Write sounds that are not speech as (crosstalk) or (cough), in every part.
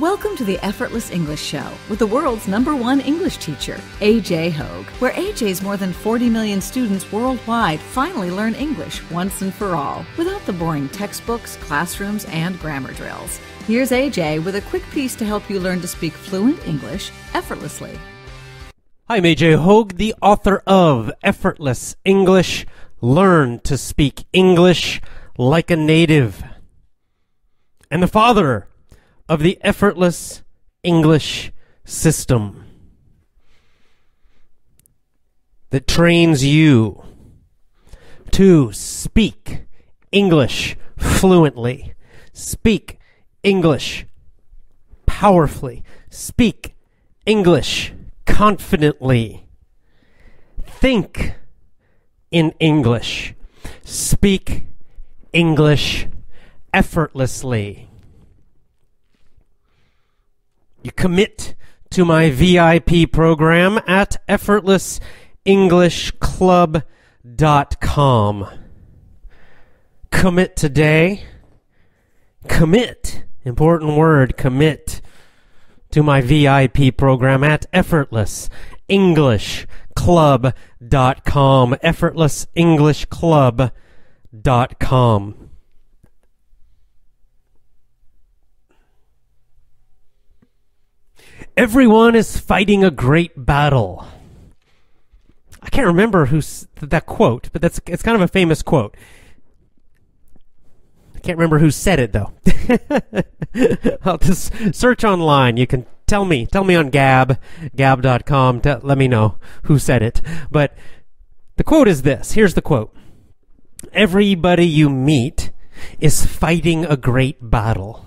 Welcome to the Effortless English Show with the world's number one English teacher, AJ Hoge, where AJ's more than 40 million students worldwide finally learn English once and for all without the boring textbooks, classrooms, and grammar drills. Here's AJ with a quick piece to help you learn to speak fluent English effortlessly. Hi, I'm AJ Hoge, the author of Effortless English. Learn to speak English like a native. And the father of the effortless English system that trains you to speak English fluently, speak English powerfully, speak English confidently, think in English, speak English effortlessly you commit to my VIP program at effortlessenglishclub.com. Commit today. Commit. Important word, commit to my VIP program at effortlessenglishclub.com. Effortlessenglishclub.com. Everyone is fighting a great battle. I can't remember who's that quote, but that's it's kind of a famous quote. I can't remember who said it though. (laughs) I'll just search online. You can tell me, tell me on Gab, gab.com. T- let me know who said it. But the quote is this. Here's the quote. Everybody you meet is fighting a great battle.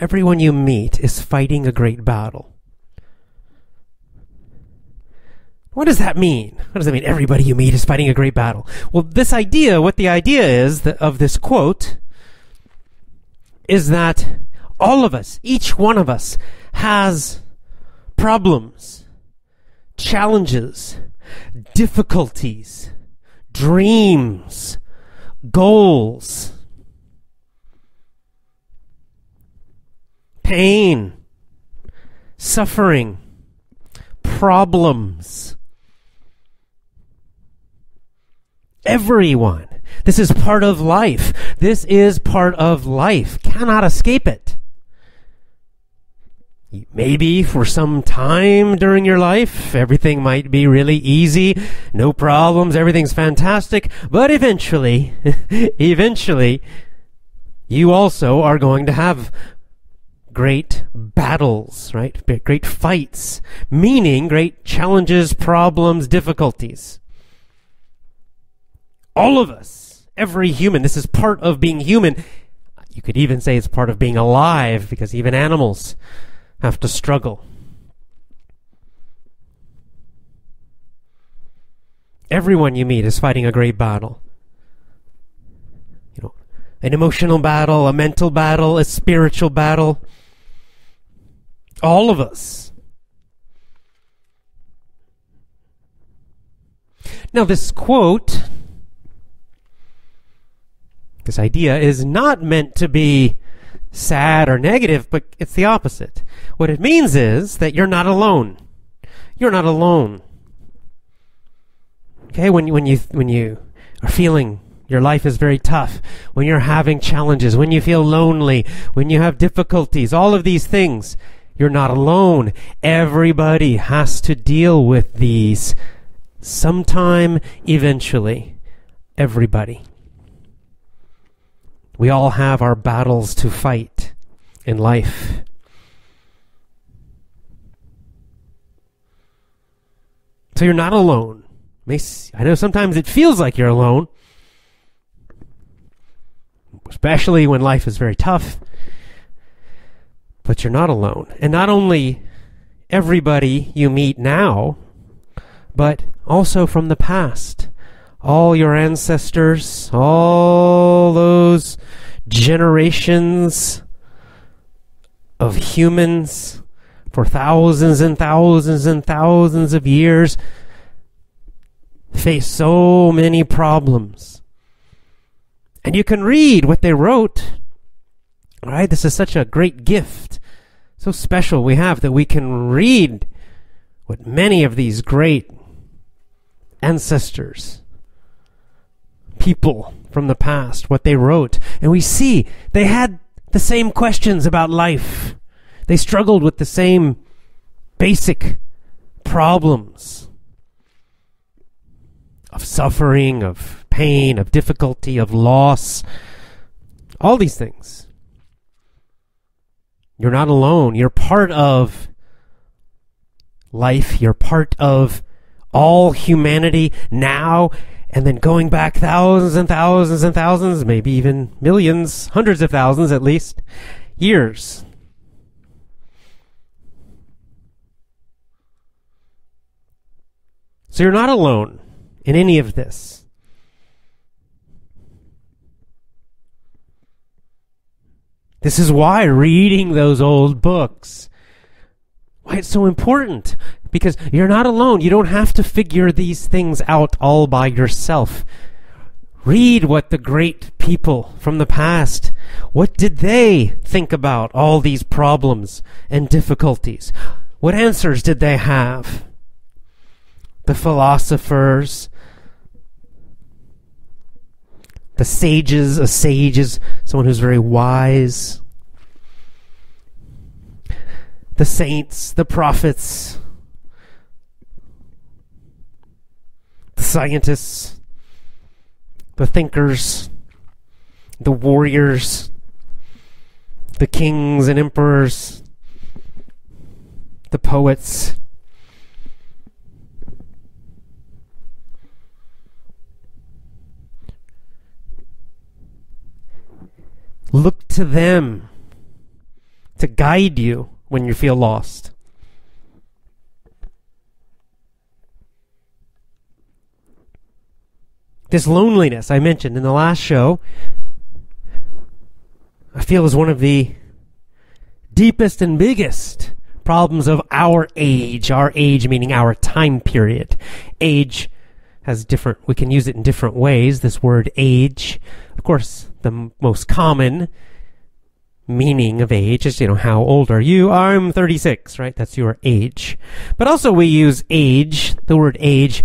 Everyone you meet is fighting a great battle. What does that mean? What does that mean? Everybody you meet is fighting a great battle. Well, this idea, what the idea is of this quote, is that all of us, each one of us, has problems, challenges, difficulties, dreams, goals, pain, suffering, problems. Everyone. This is part of life. This is part of life. Cannot escape it. Maybe for some time during your life, everything might be really easy, no problems, everything's fantastic, but eventually, (laughs) eventually, you also are going to have great battles, right? Great fights, meaning great challenges, problems, difficulties. All of us, every human, this is part of being human. You could even say it's part of being alive because even animals have to struggle. Everyone you meet is fighting a great battle. You know, an emotional battle, a mental battle, a spiritual battle. All of us. Now, this quote this idea is not meant to be sad or negative, but it's the opposite. What it means is that you're not alone. You're not alone. Okay, when, when you, when you are feeling your life is very tough, when you're having challenges, when you feel lonely, when you have difficulties, all of these things, you're not alone. Everybody has to deal with these sometime eventually. Everybody. We all have our battles to fight in life. So you're not alone. I know sometimes it feels like you're alone, especially when life is very tough, but you're not alone. And not only everybody you meet now, but also from the past all your ancestors, all those generations of humans for thousands and thousands and thousands of years face so many problems. And you can read what they wrote. Right, this is such a great gift so special we have that we can read what many of these great ancestors, people from the past, what they wrote. And we see they had the same questions about life. They struggled with the same basic problems of suffering, of pain, of difficulty, of loss, all these things. You're not alone. You're part of life. You're part of all humanity now and then going back thousands and thousands and thousands, maybe even millions, hundreds of thousands at least, years. So you're not alone in any of this. This is why reading those old books, why it's so important. Because you're not alone. You don't have to figure these things out all by yourself. Read what the great people from the past, what did they think about all these problems and difficulties? What answers did they have? The philosophers, the sages, a sage is someone who's very wise. The saints, the prophets, the scientists, the thinkers, the warriors, the kings and emperors, the poets. Look to them to guide you when you feel lost. This loneliness I mentioned in the last show, I feel is one of the deepest and biggest problems of our age. Our age meaning our time period. Age has different, we can use it in different ways. This word age, of course, the most common meaning of age is, you know, how old are you? I'm 36, right? That's your age. But also we use age, the word age,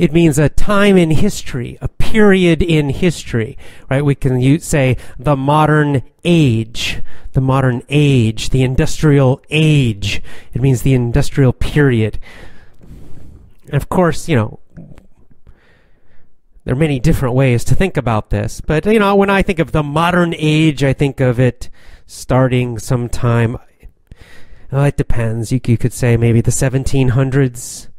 it means a time in history, a period in history, right? We can use, say the modern age, the modern age, the industrial age. It means the industrial period. And of course, you know, there are many different ways to think about this, but you know, when I think of the modern age, I think of it starting sometime. Well, it depends. You, you could say maybe the 1700s,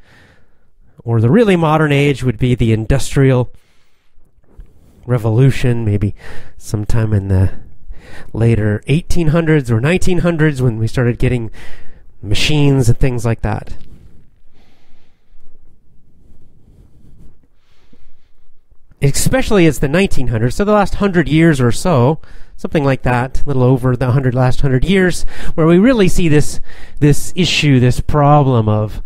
or the really modern age would be the industrial revolution, maybe sometime in the later 1800s or 1900s when we started getting machines and things like that. Especially as the 1900s, so the last hundred years or so, something like that, a little over the hundred last hundred years, where we really see this this issue, this problem of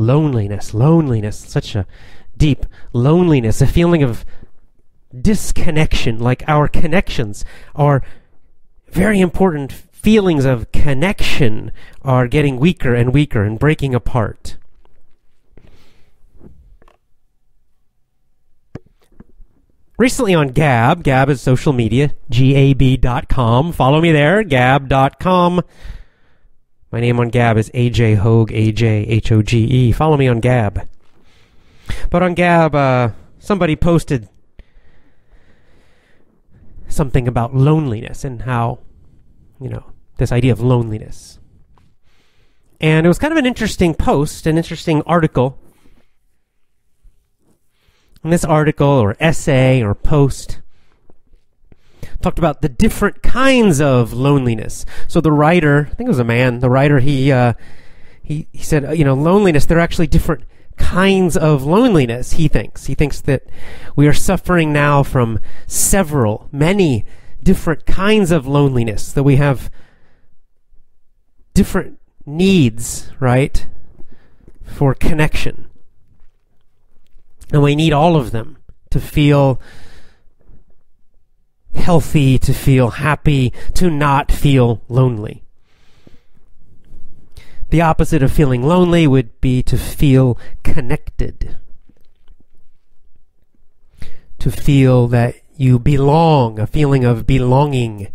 loneliness, loneliness, such a deep loneliness, a feeling of disconnection, like our connections are very important feelings of connection are getting weaker and weaker and breaking apart. Recently on Gab, Gab is social media, gab.com. Follow me there, gab.com. My name on Gab is AJ Hoge, AJ H O G E. Follow me on Gab. But on Gab, uh, somebody posted something about loneliness and how, you know, this idea of loneliness. And it was kind of an interesting post, an interesting article. And this article or essay or post talked about the different kinds of loneliness. So the writer, I think it was a man, the writer, he, uh, he, he said, uh, you know, loneliness, there are actually different kinds of loneliness, he thinks. He thinks that we are suffering now from several, many different kinds of loneliness, that we have different needs, right, for connection. And we need all of them to feel healthy, to feel happy, to not feel lonely. The opposite of feeling lonely would be to feel connected. To feel that you belong, a feeling of belonging.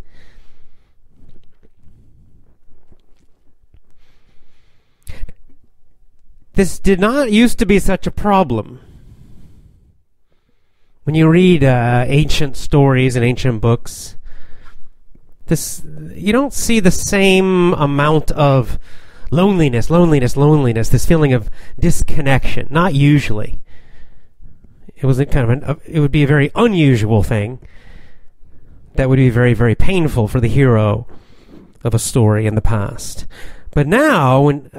This did not used to be such a problem. When you read uh, ancient stories and ancient books, this you don't see the same amount of loneliness, loneliness, loneliness. This feeling of disconnection. Not usually. It was kind of an, uh, it would be a very unusual thing. That would be very, very painful for the hero of a story in the past. But now, when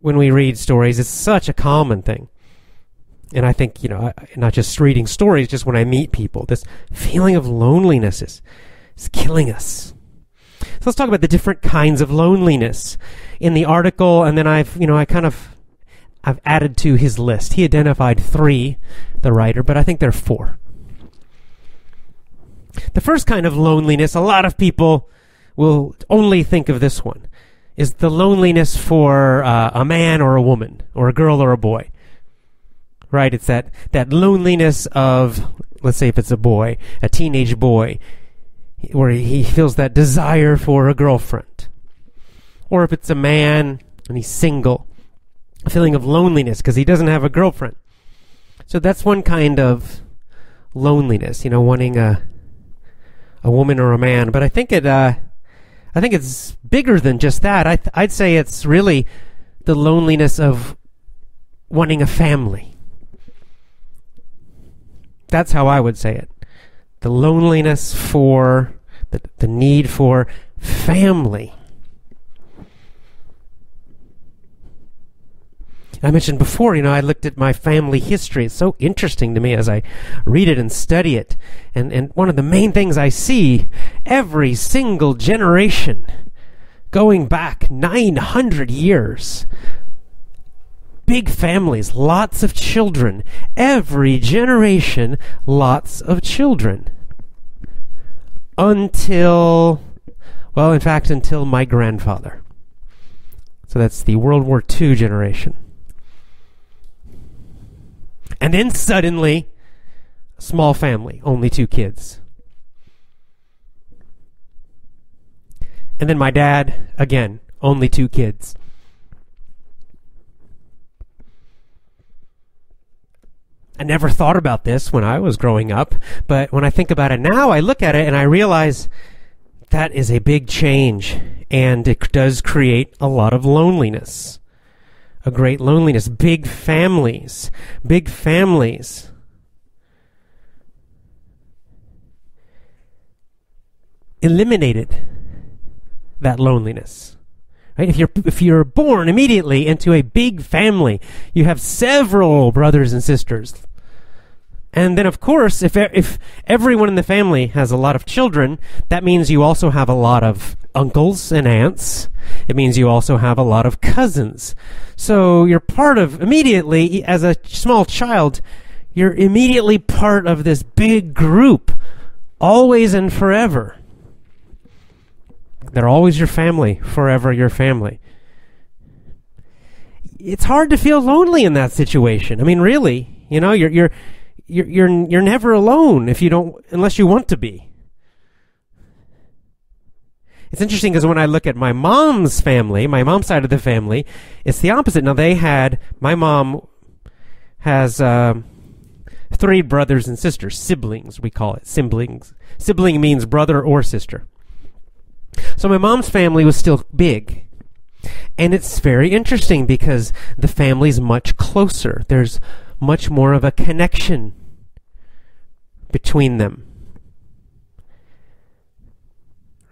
when we read stories, it's such a common thing. And I think, you know, not just reading stories, just when I meet people, this feeling of loneliness is, is killing us. So let's talk about the different kinds of loneliness in the article, and then I've, you know, I kind of, I've added to his list. He identified three, the writer, but I think there are four. The first kind of loneliness, a lot of people will only think of this one is the loneliness for uh, a man or a woman or a girl or a boy. Right? It's that, that loneliness of, let's say if it's a boy, a teenage boy, where he feels that desire for a girlfriend. Or if it's a man and he's single, a feeling of loneliness because he doesn't have a girlfriend. So that's one kind of loneliness, you know, wanting a a woman or a man. But I think it uh, I think it's bigger than just that. I I'd say it's really the loneliness of wanting a family. That's how I would say it. The loneliness for, the, the need for family. I mentioned before, you know, I looked at my family history. It's so interesting to me as I read it and study it. And, and one of the main things I see every single generation going back 900 years. Big families, lots of children. Every generation, lots of children. Until, well, in fact, until my grandfather. So that's the World War II generation. And then suddenly, small family, only two kids. And then my dad, again, only two kids. I never thought about this when I was growing up, but when I think about it now, I look at it and I realize that is a big change and it does create a lot of loneliness a great loneliness. Big families. Big families. Eliminated that loneliness. Right? If you're if you're born immediately into a big family, you have several brothers and sisters. And then of course, if if everyone in the family has a lot of children, that means you also have a lot of uncles and aunts. It means you also have a lot of cousins. So you're part of, immediately, as a small child, you're immediately part of this big group, always and forever. They're always your family, forever your family. It's hard to feel lonely in that situation. I mean, really, you know, you're you're you're you're, you're never alone if you don't unless you want to be. It's interesting because when I look at my mom's family, my mom's side of the family, it's the opposite. Now they had my mom has uh, three brothers and sisters, siblings we call it siblings. Sibling means brother or sister. So my mom's family was still big. And it's very interesting because the family's much closer. There's much more of a connection between them.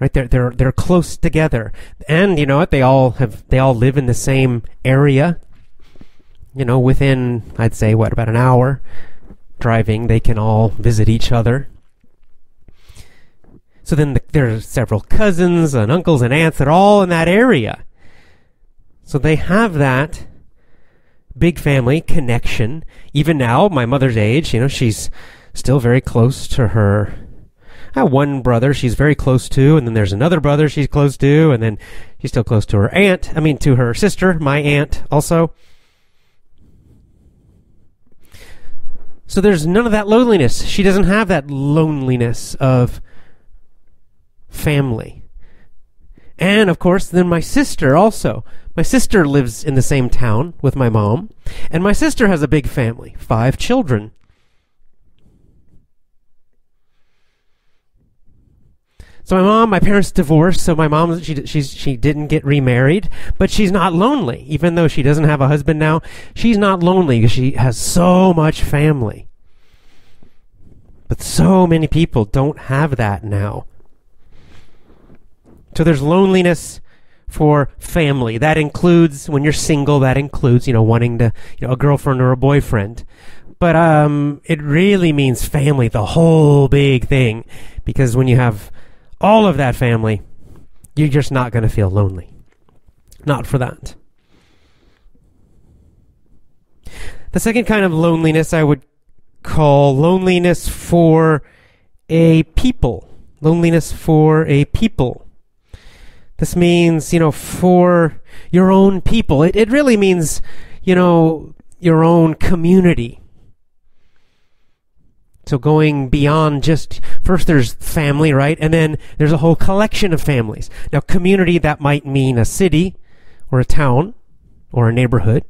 Right? They're they're they're close together. And you know what? They all have they all live in the same area. You know within i'd say what about an hour driving they can all visit each other so then the, there are several cousins and uncles and aunts that are all in that area so they have that big family connection even now my mother's age you know she's still very close to her I have one brother she's very close to, and then there's another brother she's close to, and then she's still close to her aunt. I mean, to her sister, my aunt, also. So there's none of that loneliness. She doesn't have that loneliness of family. And of course, then my sister also. My sister lives in the same town with my mom, and my sister has a big family, five children. So my mom, my parents divorced. So my mom, she she's she didn't get remarried, but she's not lonely, even though she doesn't have a husband now. She's not lonely because she has so much family. But so many people don't have that now. So there's loneliness for family. That includes when you're single. That includes you know wanting to you know a girlfriend or a boyfriend. But um, it really means family, the whole big thing, because when you have all of that family, you're just not going to feel lonely. Not for that. The second kind of loneliness I would call loneliness for a people. Loneliness for a people. This means, you know, for your own people. It, it really means, you know, your own community. So going beyond just first there's family, right? And then there's a whole collection of families. Now community that might mean a city or a town or a neighborhood.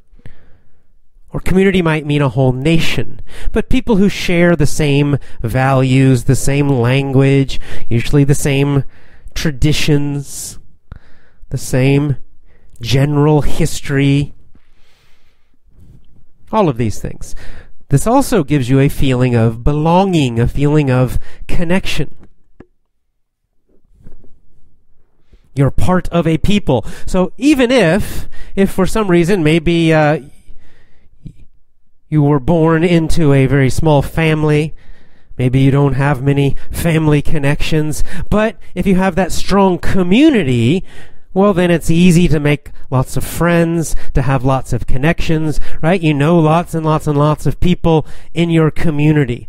Or community might mean a whole nation. But people who share the same values, the same language, usually the same traditions, the same general history. All of these things. This also gives you a feeling of belonging, a feeling of connection. You're part of a people. So even if, if for some reason maybe uh, you were born into a very small family, maybe you don't have many family connections, but if you have that strong community, well, then it's easy to make lots of friends, to have lots of connections, right? You know lots and lots and lots of people in your community.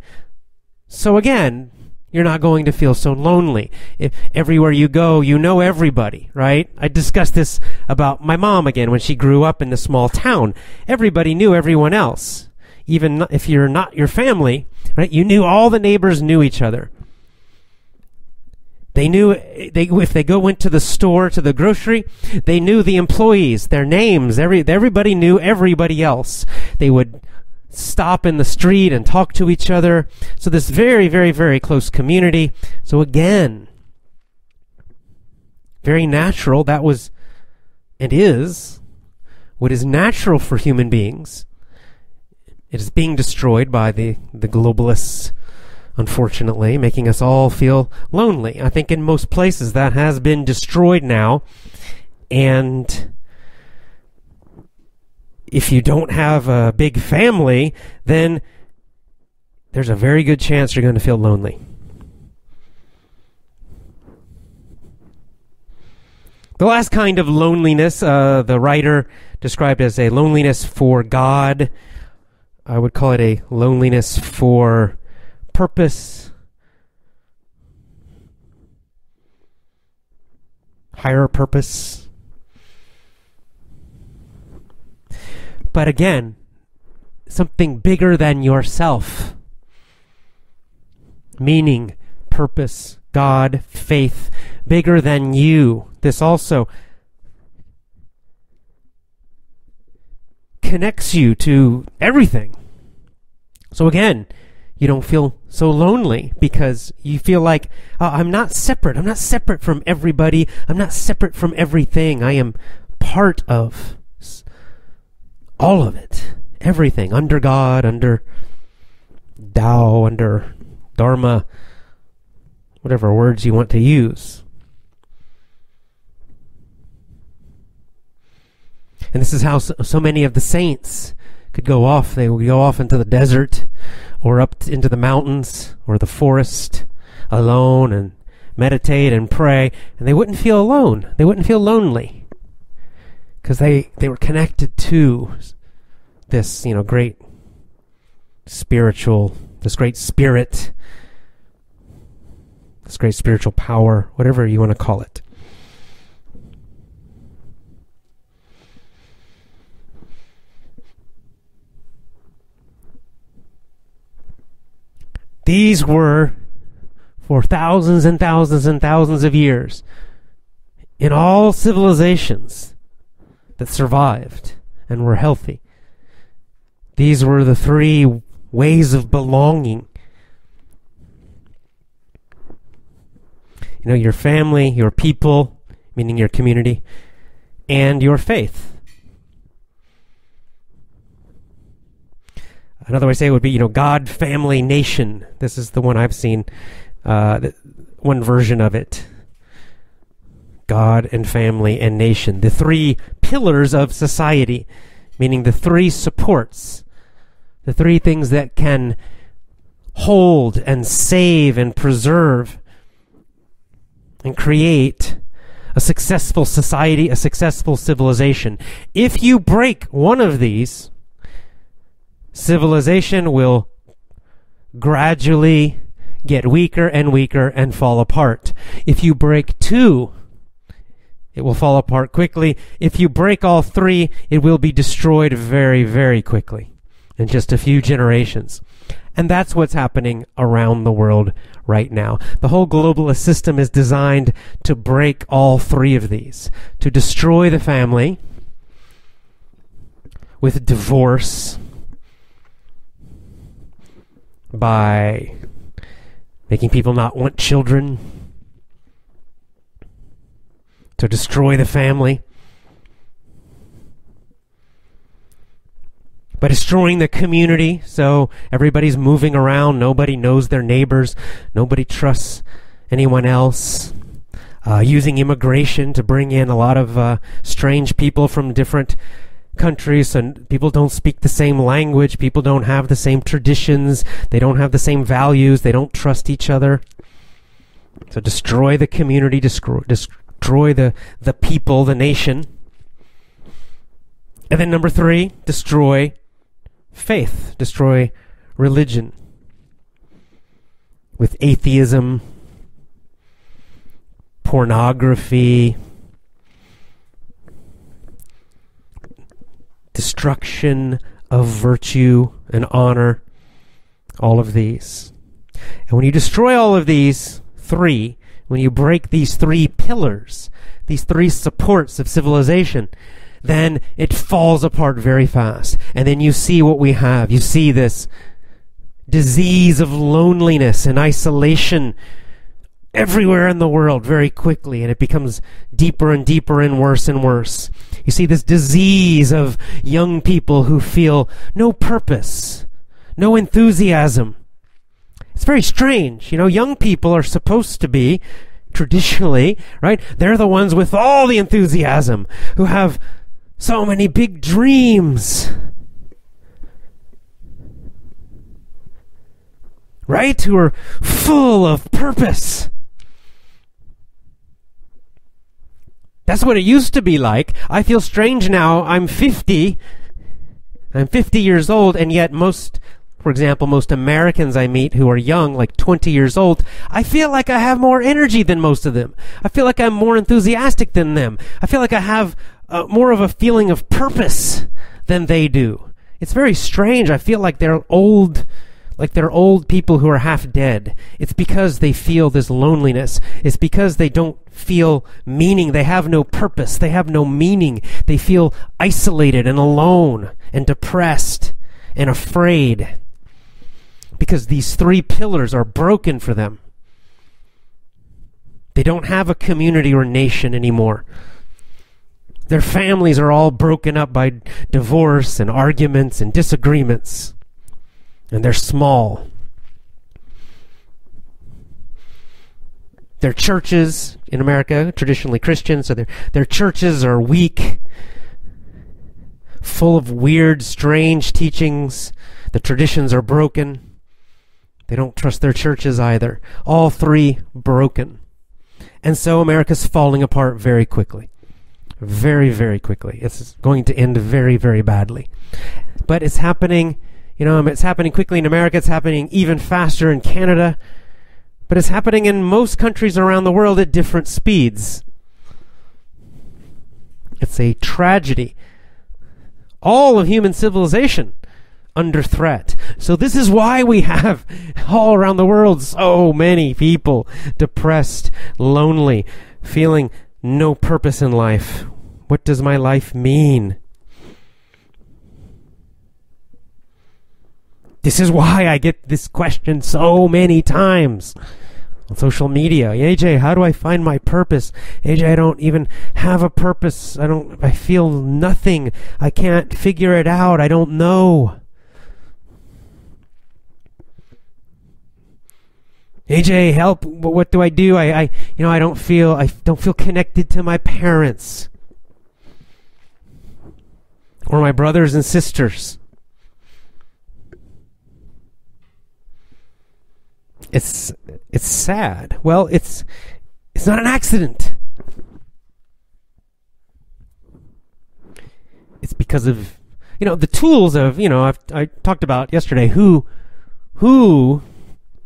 So again, you're not going to feel so lonely. If everywhere you go, you know everybody, right? I discussed this about my mom again when she grew up in the small town. Everybody knew everyone else. Even if you're not your family, right? You knew all the neighbors knew each other. They knew they, if they go went to the store, to the grocery, they knew the employees, their names. Every, everybody knew everybody else. They would stop in the street and talk to each other. So this very, very, very close community. So again, very natural. That was and is what is natural for human beings. It is being destroyed by the, the globalists unfortunately, making us all feel lonely. I think in most places that has been destroyed now. And if you don't have a big family, then there's a very good chance you're going to feel lonely. The last kind of loneliness, uh, the writer described as a loneliness for God. I would call it a loneliness for purpose, higher purpose. But again, something bigger than yourself. Meaning, purpose, God, faith, bigger than you. This also connects you to everything. So again, you don't feel so lonely because you feel like oh, I'm not separate. I'm not separate from everybody. I'm not separate from everything. I am part of all of it. Everything under God, under Tao, under Dharma, whatever words you want to use. And this is how so, so many of the saints could go off. They would go off into the desert or up into the mountains or the forest alone and meditate and pray, and they wouldn't feel alone. They wouldn't feel lonely because they, they were connected to this, you know, great spiritual, this great spirit, this great spiritual power, whatever you want to call it. These were for thousands and thousands and thousands of years in all civilizations that survived and were healthy. These were the three ways of belonging. You know, your family, your people, meaning your community, and your faith. Another way to say it would be, you know, God, family, nation. This is the one I've seen, uh, one version of it. God and family and nation. The three pillars of society, meaning the three supports, the three things that can hold and save and preserve and create a successful society, a successful civilization. If you break one of these, civilization will gradually get weaker and weaker and fall apart. If you break two, it will fall apart quickly. If you break all three, it will be destroyed very, very quickly in just a few generations. And that's what's happening around the world right now. The whole globalist system is designed to break all three of these, to destroy the family with divorce, by making people not want children, to destroy the family, by destroying the community. So everybody's moving around, nobody knows their neighbors, nobody trusts anyone else. Uh, using immigration to bring in a lot of uh, strange people from different countries and people don't speak the same language, people don't have the same traditions, they don't have the same values, they don't trust each other. So destroy the community, destroy, destroy the, the people, the nation. And then number three, destroy faith, destroy religion. With atheism, pornography, destruction of virtue and honor, all of these. And when you destroy all of these three, when you break these three pillars, these three supports of civilization, then it falls apart very fast. And then you see what we have. You see this disease of loneliness and isolation everywhere in the world very quickly, and it becomes deeper and deeper and worse and worse. You see this disease of young people who feel no purpose, no enthusiasm. It's very strange. You know, young people are supposed to be, traditionally, right? They're the ones with all the enthusiasm, who have so many big dreams. Right? Who are full of purpose. That's what it used to be like. I feel strange now. I'm 50. I'm 50 years old, and yet most, for example, most Americans I meet who are young, like 20 years old, I feel like I have more energy than most of them. I feel like I'm more enthusiastic than them. I feel like I have uh, more of a feeling of purpose than they do. It's very strange. I feel like they're old like they're old people who are half dead. It's because they feel this loneliness. It's because they don't feel meaning. They have no purpose. They have no meaning. They feel isolated and alone and depressed and afraid because these three pillars are broken for them. They don't have a community or nation anymore. Their families are all broken up by divorce and arguments and disagreements and they're small. Their churches in America, traditionally Christian, so their, their churches are weak, full of weird, strange teachings. The traditions are broken. They don't trust their churches either. All three broken. And so America's falling apart very quickly. Very, very quickly. It's going to end very, very badly. But it's happening you know, um, it's happening quickly in America. It's happening even faster in Canada. But it's happening in most countries around the world at different speeds. It's a tragedy. All of human civilization under threat. So this is why we have (laughs) all around the world so many people depressed, lonely, feeling no purpose in life. What does my life mean? This is why I get this question so many times on social media. AJ, how do I find my purpose? AJ, I don't even have a purpose. I don't I feel nothing. I can't figure it out. I don't know. AJ, help! What do I do? I, I, you know, I don't feel, I don't feel connected to my parents or my brothers and sisters. It's, it's sad. Well, it's, it's not an accident. It's because of, you know, the tools of, you know, I've, I talked about yesterday who, who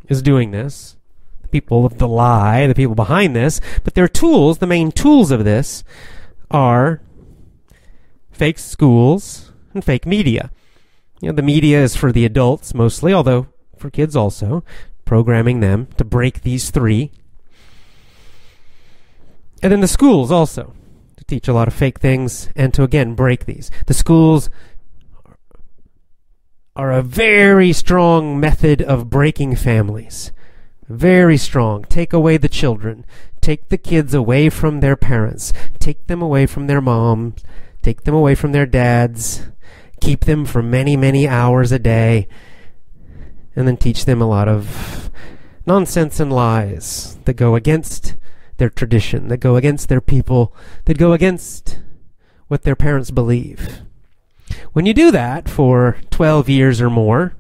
is doing this. The people of the lie, the people behind this. But their tools, the main tools of this, are fake schools and fake media. You know, the media is for the adults mostly, although for kids also, programming them to break these three. And then the schools also to teach a lot of fake things and to again break these. The schools are a very strong method of breaking families. Very strong. Take away the children. Take the kids away from their parents. Take them away from their moms. Take them away from their dads. Keep them for many, many hours a day. And then teach them a lot of nonsense and lies that go against their tradition, that go against their people, that go against what their parents believe. When you do that for 12 years or more,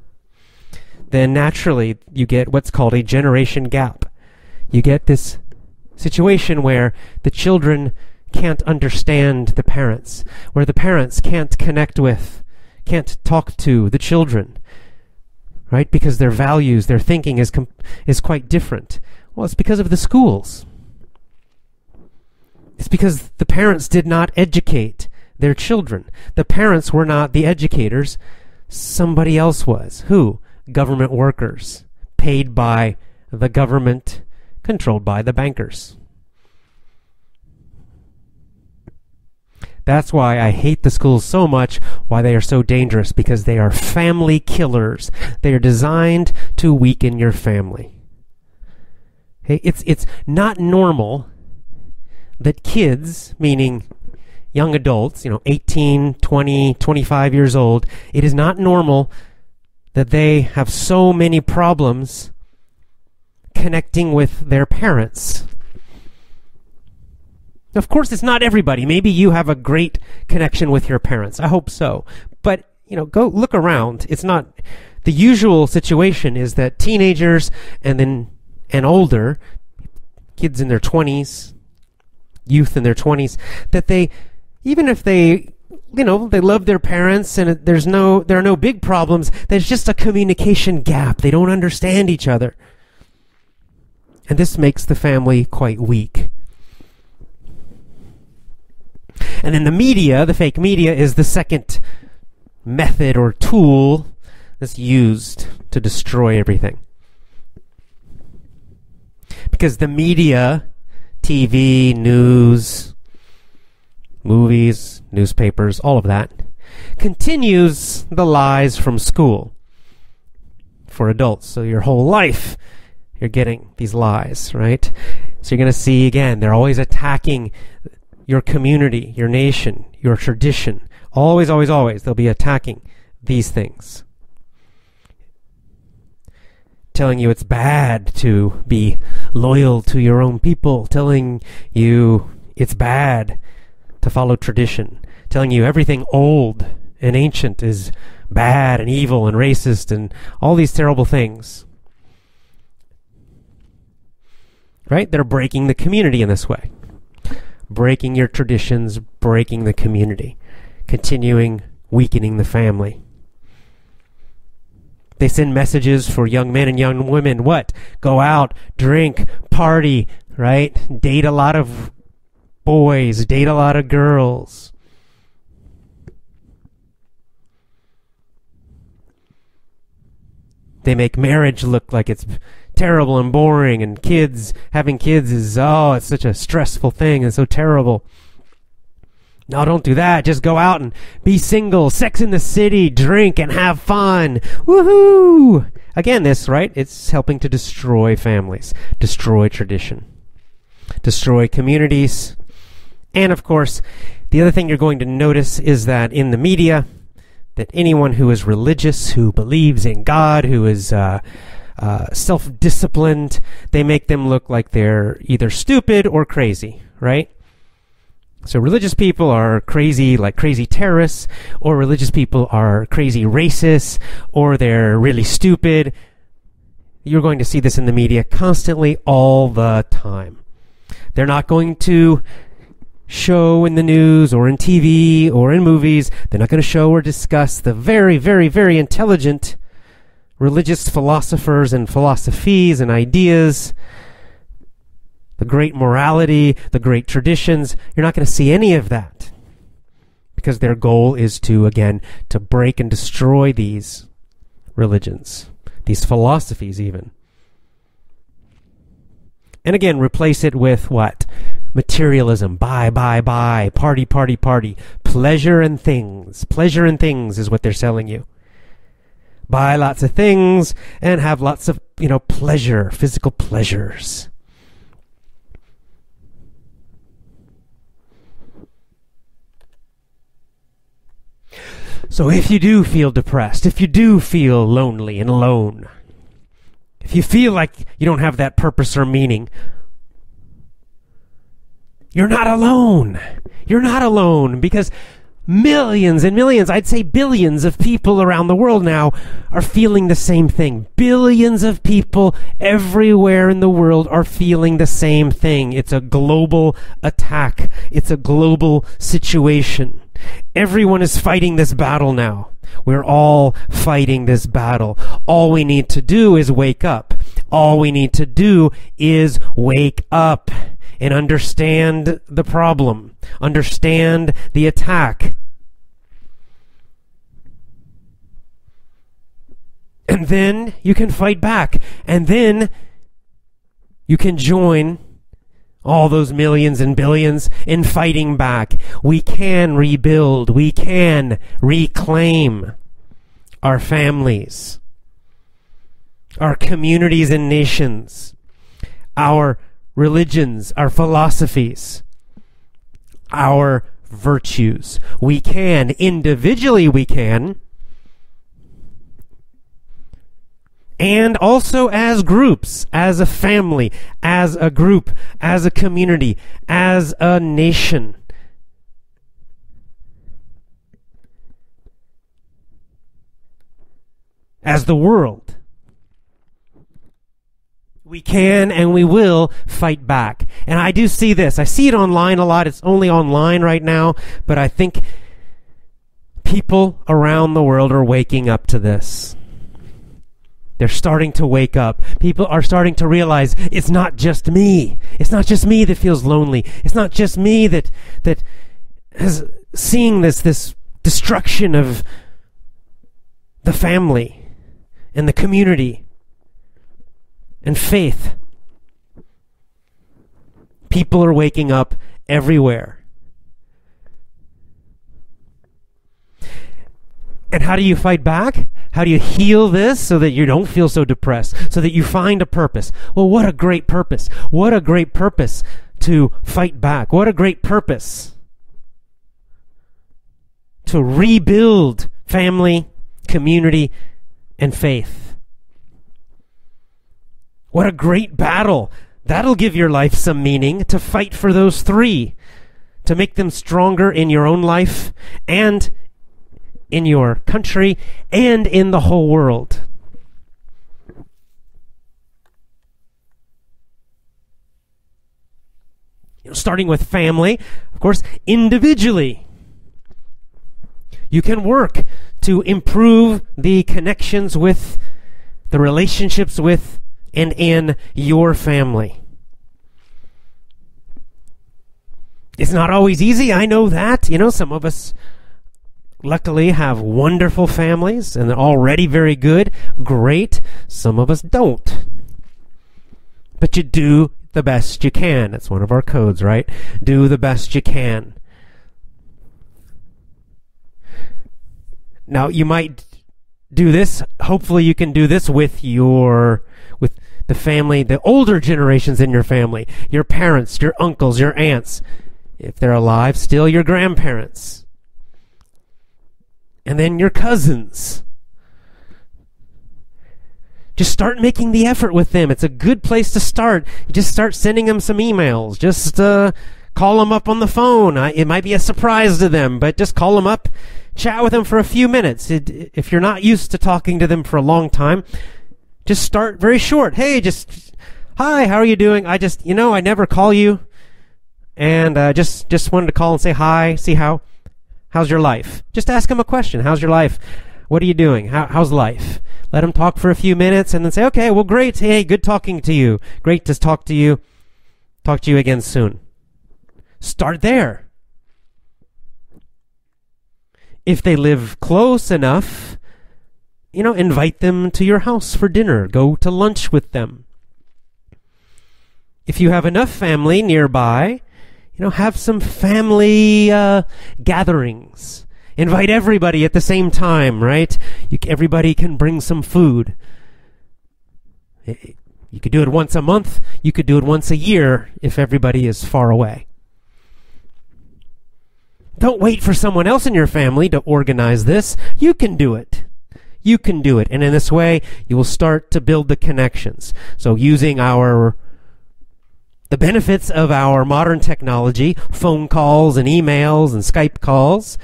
then naturally you get what's called a generation gap. You get this situation where the children can't understand the parents, where the parents can't connect with, can't talk to the children, right? Because their values, their thinking is, is quite different. Well, it's because of the schools. It's because the parents did not educate their children. The parents were not the educators. Somebody else was. Who? Government workers, paid by the government, controlled by the bankers. That's why I hate the schools so much, why they are so dangerous, because they are family killers. They are designed to weaken your family. It's, it's not normal that kids, meaning young adults, you know, 18, 20, 25 years old, it is not normal that they have so many problems connecting with their parents. Of course, it's not everybody. Maybe you have a great connection with your parents. I hope so. But, you know, go look around. It's not, the usual situation is that teenagers and then, and older, kids in their 20s, youth in their 20s, that they even if they you know they love their parents and there's no there are no big problems there's just a communication gap they don't understand each other and this makes the family quite weak and then the media the fake media is the second method or tool that's used to destroy everything because the media tv news movies, newspapers, all of that, continues the lies from school for adults. So your whole life, you're getting these lies, right? So you're going to see again, they're always attacking your community, your nation, your tradition. Always, always, always, they'll be attacking these things. Telling you it's bad to be loyal to your own people, telling you it's bad to follow tradition, telling you everything old and ancient is bad and evil and racist and all these terrible things. Right? They're breaking the community in this way. Breaking your traditions, breaking the community, continuing weakening the family. They send messages for young men and young women. What? Go out, drink, party, right? Date a lot of boys, date a lot of girls. They make marriage look like it's terrible and boring, and kids, having kids is, oh, it's such a stressful thing and so terrible. No, don't do that. Just go out and be single, sex in the city, drink and have fun. Woohoo! Again, this, right? It's helping to destroy families, destroy tradition, destroy communities. And of course, the other thing you're going to notice is that in the media, that anyone who is religious, who believes in God, who is uh, uh, self disciplined, they make them look like they're either stupid or crazy, right? So religious people are crazy, like crazy terrorists, or religious people are crazy racists, or they're really stupid. You're going to see this in the media constantly all the time. They're not going to show in the news or in TV or in movies. They're not going to show or discuss the very, very, very intelligent religious philosophers and philosophies and ideas, the great morality, the great traditions. You're not going to see any of that because their goal is to, again, to break and destroy these religions, these philosophies, even. And again, replace it with what? Materialism. Buy, buy, buy. Party, party, party. Pleasure and things. Pleasure and things is what they're selling you. Buy lots of things and have lots of, you know, pleasure, physical pleasures. So if you do feel depressed, if you do feel lonely and alone, if you feel like you don't have that purpose or meaning, you're not alone. You're not alone because millions and millions, I'd say billions of people around the world now are feeling the same thing. Billions of people everywhere in the world are feeling the same thing. It's a global attack. It's a global situation. Everyone is fighting this battle now. We're all fighting this battle. All we need to do is wake up. All we need to do is wake up and understand the problem, understand the attack. And then you can fight back. And then you can join all those millions and billions in fighting back. We can rebuild. We can reclaim our families, our communities and nations, our religions, our philosophies, our virtues. We can, individually, we can, and also as groups, as a family, as a group, as a community, as a nation. As the world. We can and we will fight back. And I do see this. I see it online a lot. It's only online right now, but I think people around the world are waking up to this. They're starting to wake up. People are starting to realize it's not just me. It's not just me that feels lonely. It's not just me that that is seeing this this destruction of the family and the community and faith. People are waking up everywhere. And how do you fight back? How do you heal this so that you don't feel so depressed? So that you find a purpose? Well, what a great purpose. What a great purpose to fight back. What a great purpose to rebuild family, community, and faith. What a great battle. That'll give your life some meaning to fight for those three, to make them stronger in your own life and in your country and in the whole world. You know, starting with family, of course, individually. You can work to improve the connections with the relationships with and in your family. It's not always easy, I know that. You know, some of us luckily have wonderful families and they're already very good. Great. Some of us don't. But you do the best you can. That's one of our codes, right? Do the best you can. Now, you might do this. Hopefully, you can do this with your, the family, the older generations in your family, your parents, your uncles, your aunts. If they're alive, still your grandparents. And then your cousins. Just start making the effort with them. It's a good place to start. Just start sending them some emails. Just uh, call them up on the phone. I, it might be a surprise to them, but just call them up, chat with them for a few minutes. It, if you're not used to talking to them for a long time, just start very short. Hey, just hi, how are you doing? I just, you know, I never call you, and uh, just just wanted to call and say hi, see how how's your life. Just ask them a question. How's your life? What are you doing? How, how's life? Let them talk for a few minutes and then say, okay, well, great. Hey, good talking to you. Great to talk to you. Talk to you again soon. Start there. If they live close enough, you know, invite them to your house for dinner. Go to lunch with them. If you have enough family nearby, you know, have some family uh, gatherings. Invite everybody at the same time, right? You, everybody can bring some food. You could do it once a month. You could do it once a year if everybody is far away. Don't wait for someone else in your family to organize this. You can do it. You can do it. And in this way, you will start to build the connections. So using our the benefits of our modern technology, phone calls and emails and Skype calls,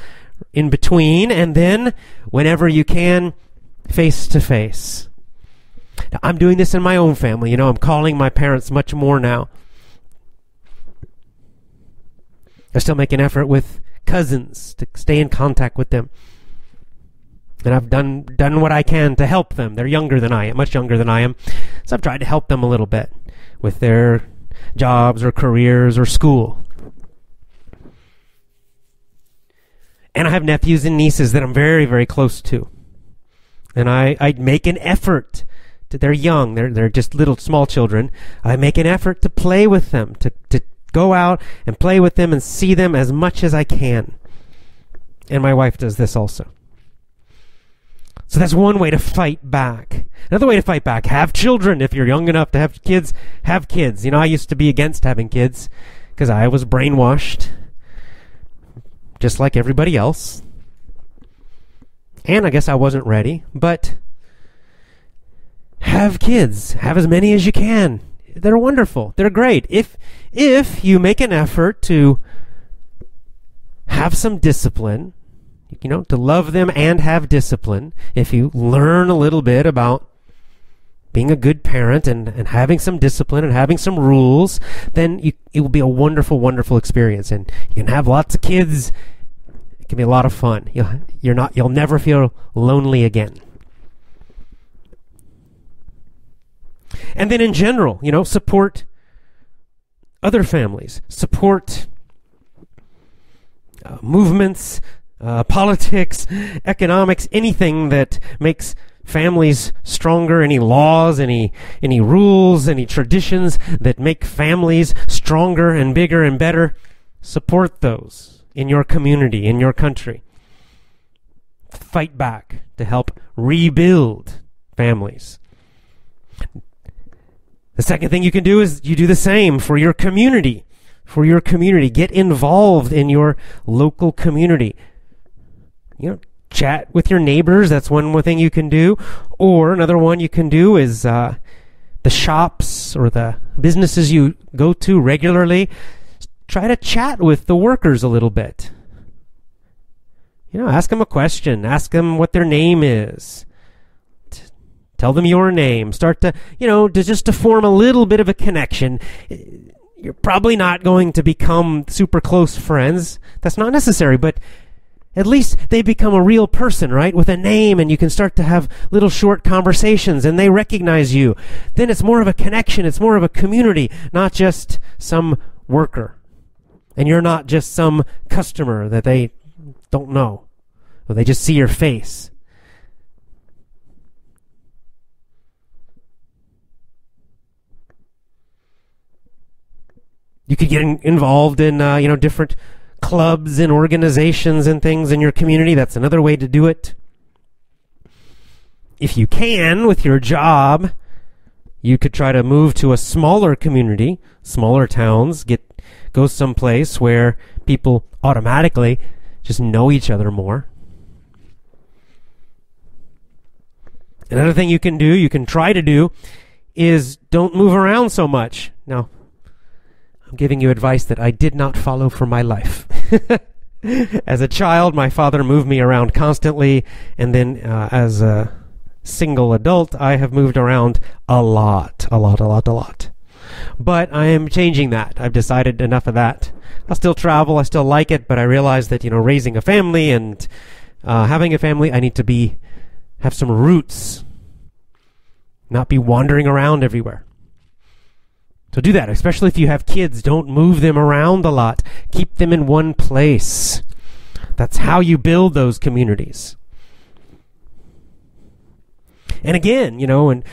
in between, and then whenever you can, face to face. I'm doing this in my own family. You know, I'm calling my parents much more now. I still make an effort with cousins to stay in contact with them. And I've done done what I can to help them. They're younger than I am, much younger than I am. So I've tried to help them a little bit with their jobs or careers or school. And I have nephews and nieces that I'm very, very close to. And I, I make an effort to, they're young, they're, they're just little small children. I make an effort to play with them, to, to go out and play with them and see them as much as I can. And my wife does this also. So that's one way to fight back. Another way to fight back, have children. If you're young enough to have kids, have kids. You know, I used to be against having kids because I was brainwashed just like everybody else. And I guess I wasn't ready, but have kids. Have as many as you can. They're wonderful. They're great. If if you make an effort to have some discipline, you know, to love them and have discipline, if you learn a little bit about being a good parent and, and having some discipline and having some rules, then you, it will be a wonderful, wonderful experience. And you can have lots of kids. It can be a lot of fun. You'll, you're not, you'll never feel lonely again. And then in general, you know, support other families, support uh, movements, uh, politics, economics, anything that makes families stronger, any laws, any, any rules, any traditions that make families stronger and bigger and better, support those in your community, in your country. Fight back to help rebuild families. The second thing you can do is you do the same for your community. For your community. Get involved in your local community. You know, chat with your neighbors. That's one more thing you can do. Or another one you can do is uh, the shops or the businesses you go to regularly. Try to chat with the workers a little bit. You know, ask them a question. Ask them what their name is. Tell them your name. Start to, you know, to just to form a little bit of a connection. You're probably not going to become super close friends. That's not necessary, but at least they become a real person, right? With a name and you can start to have little short conversations and they recognize you. Then it's more of a connection. It's more of a community, not just some worker. And you're not just some customer that they don't know. Or they just see your face. You could get in, involved in, uh, you know, different clubs and organizations and things in your community. That's another way to do it. If you can, with your job, you could try to move to a smaller community, smaller towns, get go someplace where people automatically just know each other more. Another thing you can do, you can try to do, is don't move around so much. Now, I'm giving you advice that I did not follow for my life. (laughs) as a child, my father moved me around constantly, and then uh, as a single adult, I have moved around a lot, a lot, a lot, a lot. But I am changing that. I've decided enough of that. I still travel, I still like it, but I realize that, you know, raising a family and uh, having a family, I need to be, have some roots, not be wandering around everywhere. So do that, especially if you have kids. Don't move them around a lot. Keep them in one place. That's how you build those communities. And again, you know, and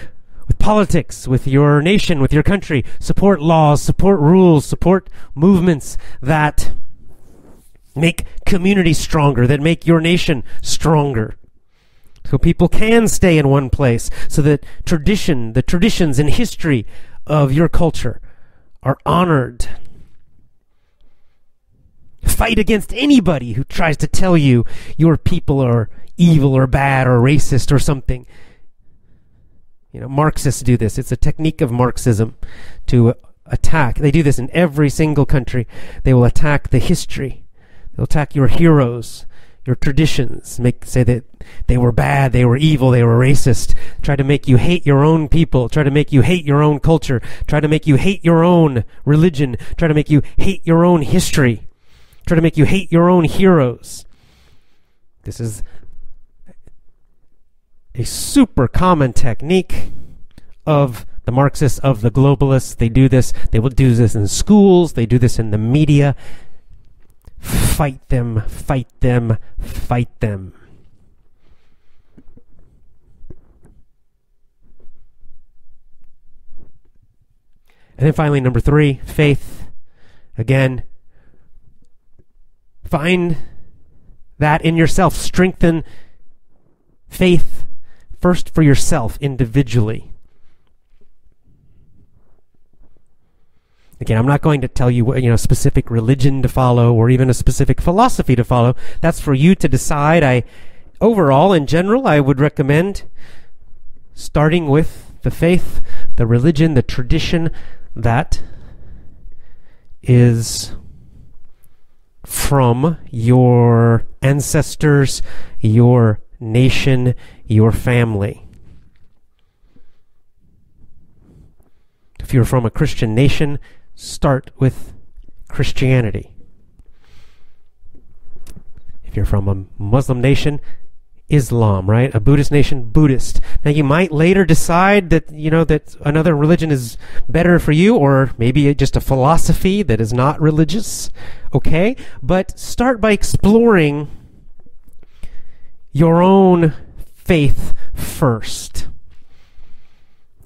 with politics, with your nation, with your country, support laws, support rules, support movements that make communities stronger, that make your nation stronger. So people can stay in one place, so that tradition, the traditions and history of your culture are honored. Fight against anybody who tries to tell you your people are evil or bad or racist or something. You know, Marxists do this. It's a technique of Marxism to uh, attack. They do this in every single country. They will attack the history. They'll attack your heroes your traditions, make say that they were bad, they were evil, they were racist, try to make you hate your own people, try to make you hate your own culture, try to make you hate your own religion, try to make you hate your own history, try to make you hate your own heroes. This is a super common technique of the Marxists, of the globalists. They do this. They will do this in schools. They do this in the media. Fight them, fight them, fight them. And then finally, number three, faith. Again, find that in yourself. Strengthen faith first for yourself individually. Again, I'm not going to tell you what, you know, specific religion to follow or even a specific philosophy to follow. That's for you to decide. I, overall, in general, I would recommend starting with the faith, the religion, the tradition that is from your ancestors, your nation, your family. If you're from a Christian nation, start with Christianity. If you're from a Muslim nation, Islam, right? A Buddhist nation, Buddhist. Now you might later decide that, you know, that another religion is better for you, or maybe just a philosophy that is not religious. Okay? But start by exploring your own faith first.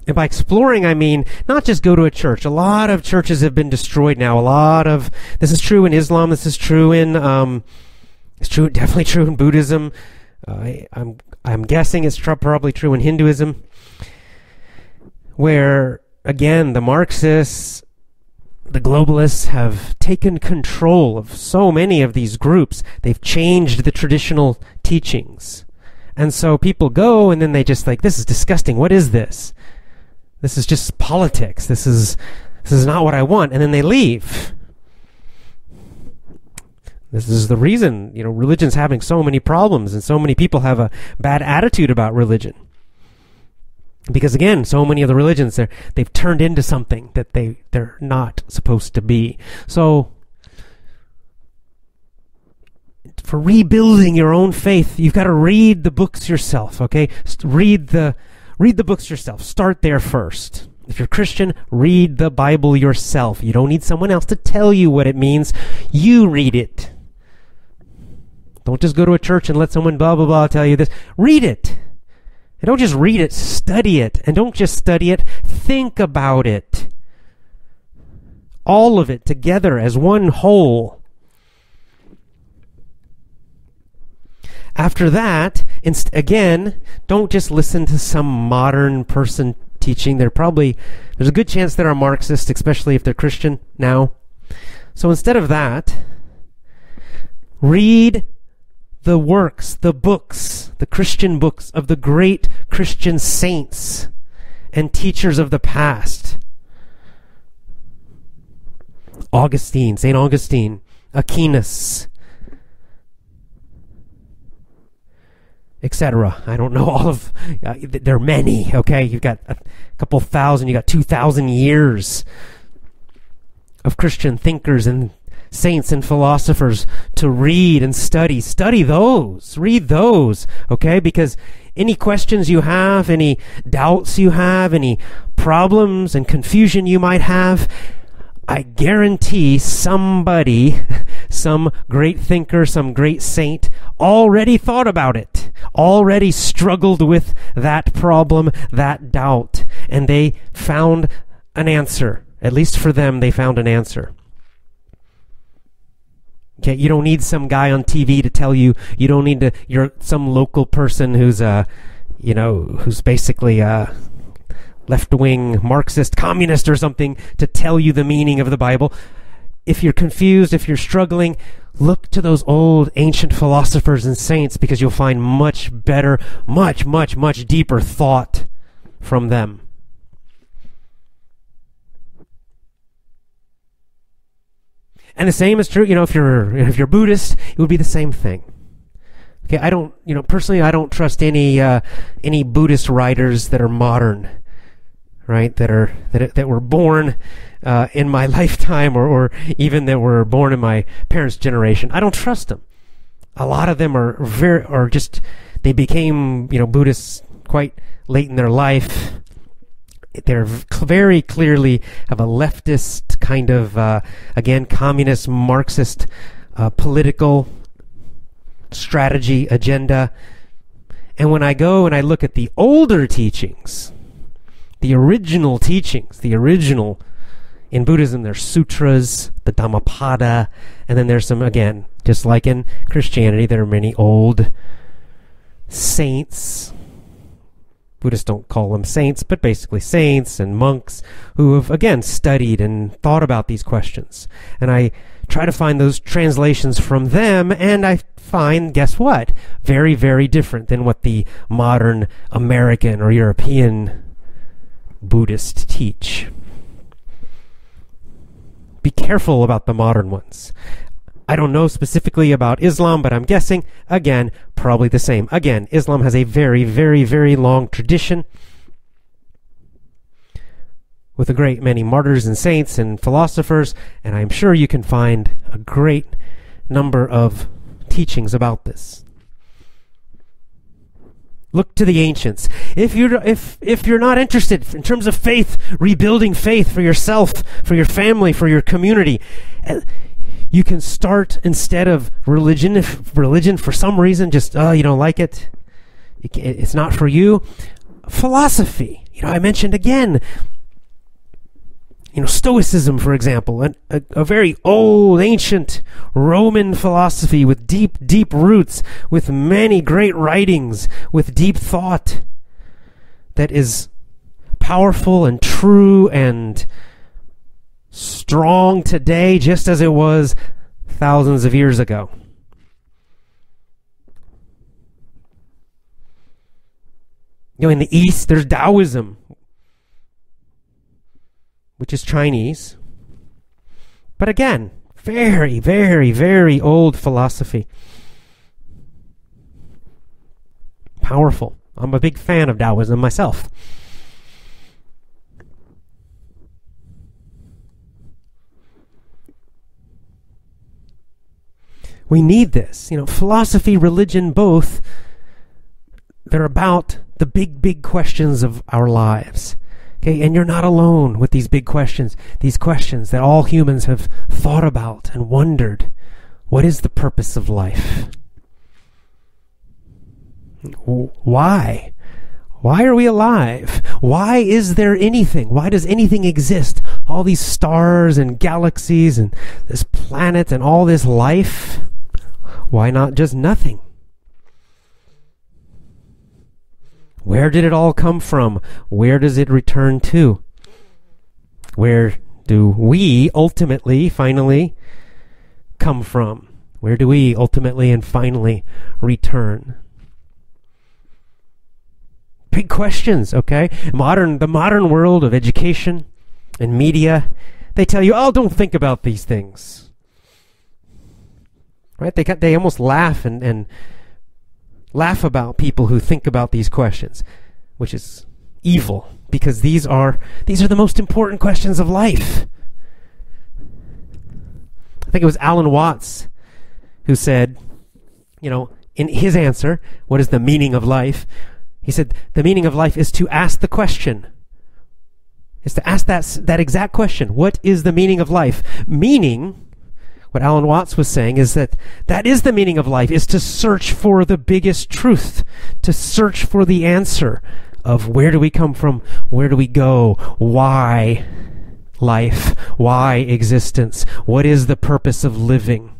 And by exploring, I mean not just go to a church. A lot of churches have been destroyed now. A lot of this is true in Islam. This is true in um, it's true, definitely true in Buddhism. Uh, I, I'm I'm guessing it's tr- probably true in Hinduism, where again the Marxists, the globalists have taken control of so many of these groups. They've changed the traditional teachings, and so people go and then they just like this is disgusting. What is this? This is just politics. This is this is not what I want. And then they leave. This is the reason, you know, religion's having so many problems and so many people have a bad attitude about religion. Because again, so many of the religions they're they've turned into something that they they're not supposed to be. So for rebuilding your own faith, you've got to read the books yourself, okay? Read the read the books yourself. Start there first. If you're Christian, read the Bible yourself. You don't need someone else to tell you what it means. You read it. Don't just go to a church and let someone blah blah blah tell you this. Read it. And don't just read it, study it. And don't just study it, think about it. All of it together as one whole. After that, inst- again, don't just listen to some modern person teaching. They're probably, there's a good chance they're a Marxist, especially if they're Christian now. So instead of that, read the works, the books, the Christian books of the great Christian saints and teachers of the past. Augustine, St. Augustine, Aquinas, etc. I don't know (laughs) all of, uh, there are many, okay? You've got a couple thousand, you got 2,000 years of Christian thinkers and saints and philosophers to read and study. Study those. Read those, okay? Because any questions you have, any doubts you have, any problems and confusion you might have, I guarantee somebody, (laughs) some great thinker, some great saint already thought about it, already struggled with that problem, that doubt, and they found an answer. At least for them, they found an answer. Okay, you don't need some guy on TV to tell you. You don't need to. You're some local person who's uh, you know, who's basically uh, left wing Marxist communist or something to tell you the meaning of the Bible. If you're confused, if you're struggling, look to those old ancient philosophers and saints because you'll find much better, much, much, much deeper thought from them. And the same is true, you know, if you're if you're Buddhist, it would be the same thing. Okay, I don't, you know, personally, I don't trust any uh, any Buddhist writers that are modern right? That are that that were born uh, in my (laughs) lifetime, or or even that were born in my parents' generation. I don't trust them. A lot of them are very are just they became you know Buddhists quite late in their life. They're very clearly have a leftist kind of uh, again communist Marxist uh, political strategy agenda. And when I go and I look at the older teachings, the original teachings, the original in Buddhism, there's sutras, the Dhammapada, and then there's some, again, just like in Christianity, there are many old saints. Buddhists don't call them saints, but basically saints and monks who have, again, studied and thought about these questions. And I try to find those translations from them, and I find, guess what? Very, very different than what the modern American or European Buddhists teach. Be careful about the modern ones. I don't know specifically about Islam, but I'm guessing, again, probably the same. Again, Islam has a very, very, very long tradition with a great many martyrs and saints and philosophers, and I'm sure you can find a great number of teachings about this. Look to the ancients. If you're, if, if you're not interested in terms of faith, rebuilding faith for yourself, for your family, for your community, eh, you can start instead of religion, if religion for some reason just, oh, you don't like it, it's not for you, philosophy. You know, I mentioned again, you know, Stoicism, for example, a, a, a, very old, ancient Roman philosophy with deep, deep roots, with many great writings, with deep thought that is powerful and true and strong today, just as it was thousands of years ago. You know, in the East, there's Taoism, which is Chinese. But again, very, very, very old philosophy. Powerful. I'm a big fan of Taoism myself. We need this. You know, philosophy, religion, both, they're about the big, big questions of our lives. Okay, and you're not alone with these big questions, these questions that all humans have thought about and wondered. What is the purpose of life? Why? Why are we alive? Why is there anything? Why does anything exist? All these stars and galaxies and this planet and all this life? Why not just nothing? Where did it all come from? Where does it return to? Where do we ultimately, finally, come from? Where do we ultimately and finally return? Big questions, okay? Modern, the modern world of education and media, they tell you, oh, don't think about these things. Right? They, they almost laugh and, and laugh about people who think about these questions, which is evil because these are these are the most important questions of life. I think it was Alan Watts who said, you know, in his answer, what is the meaning of life? He said, the meaning of life is to ask the question. Is to ask that, that exact question. What is the meaning of life? Meaning, what Alan Watts was saying is that that is the meaning of life, is to search for the biggest truth, to search for the answer of where do we come from, where do we go, why life, why existence, what is the purpose of living.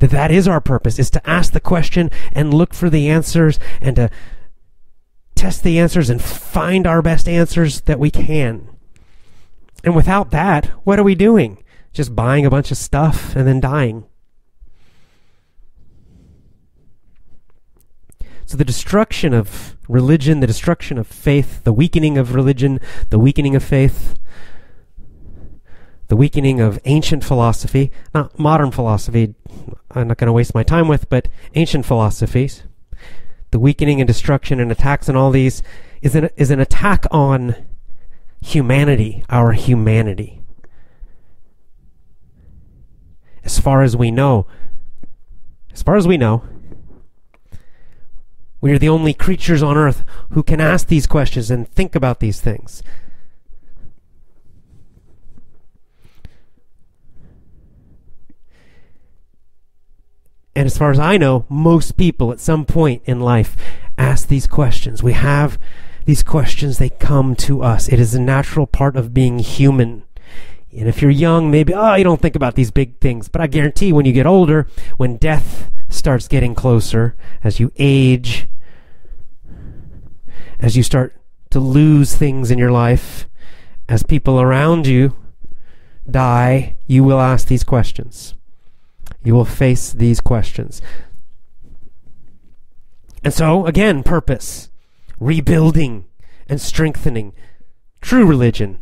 That that is our purpose, is to ask the question and look for the answers and to test the answers and find our best answers that we can. And without that, what are we doing? Just buying a bunch of stuff and then dying. So the destruction of religion, the destruction of faith, the weakening of religion, the weakening of faith, the weakening of ancient philosophy, not modern philosophy, I'm not going to waste my time with, but ancient philosophies, the weakening and destruction and attacks on all these is an, is an attack on humanity, our humanity. As far as we know, as far as we know, we are the only creatures on earth who can ask these questions and think about these things. And as far as I know, most people at some point in life ask these questions. We have these questions, they come to us. It is a natural part of being human. And if you're young, maybe, oh, you don't think about these big things. But I guarantee when you get older, when death starts getting closer, as you age, as you start to lose things in your life, as people around you die, you will ask these questions. You will face these questions. And so, again, purpose, rebuilding and strengthening, true religion,